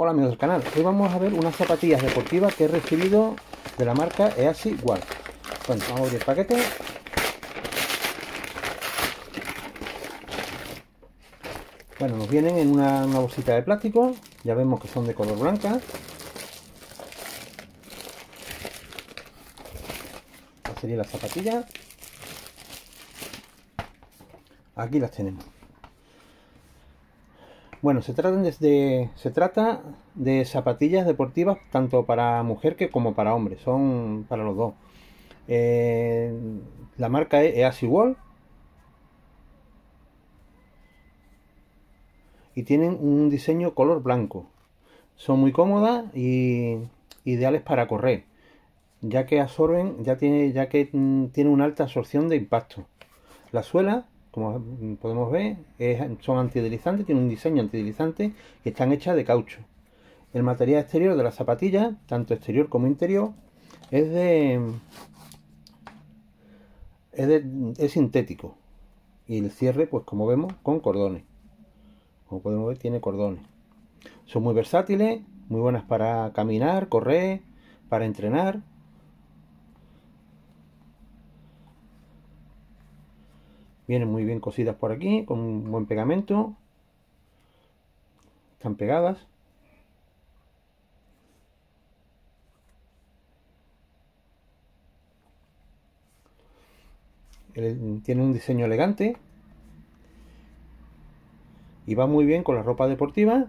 Hola amigos del canal, hoy vamos a ver unas zapatillas deportivas que he recibido de la marca Easy One. Bueno, vamos a abrir el paquete. Bueno, nos vienen en una, una bolsita de plástico, ya vemos que son de color blanca. Esta sería la zapatilla. Aquí las tenemos. Bueno, se, tratan se trata de zapatillas deportivas tanto para mujer que como para hombre. Son para los dos. Eh, la marca es Easy Wall. Y tienen un diseño color blanco. Son muy cómodas y ideales para correr. Ya que absorben, ya tiene, ya que mm, tiene una alta absorción de impacto. La suela como podemos ver, son antideslizantes, tienen un diseño antideslizante y están hechas de caucho. El material exterior de las zapatillas, tanto exterior como interior, es de es, sintético y el cierre, pues como vemos, con cordones. Como podemos ver, tiene cordones. Son muy versátiles, muy buenas para caminar, correr, para entrenar. Vienen muy bien cosidas por aquí, con un buen pegamento. Están pegadas. Tiene un diseño elegante. Y va muy bien con la ropa deportiva.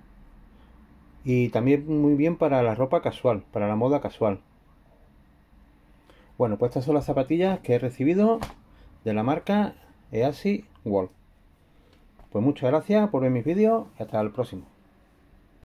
Y también muy bien para la ropa casual, para la moda casual. Bueno, pues estas son las zapatillas que he recibido de la marca Easy Wall. Pues muchas gracias por ver mis vídeos y hasta el próximo.